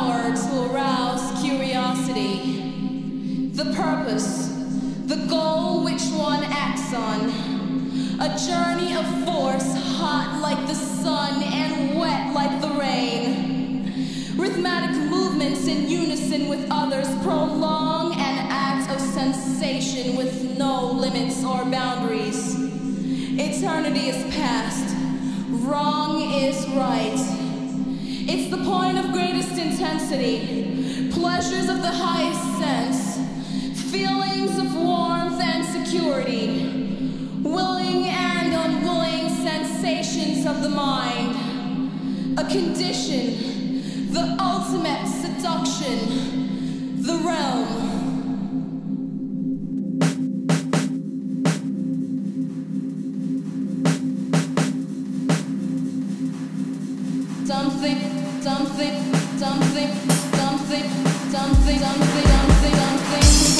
Power to arouse curiosity, the purpose, the goal which one acts on. A journey of force, hot like the sun and wet like the rain. Rhythmic movements in unison with others prolong an act of sensation with no limits or boundaries. Eternity is past, wrong is right. It's the point of greatest intensity, pleasures of the highest sense, feelings of warmth and security, willing and unwilling sensations of the mind, a condition, the ultimate Something, something, something, something, something, something, something, something.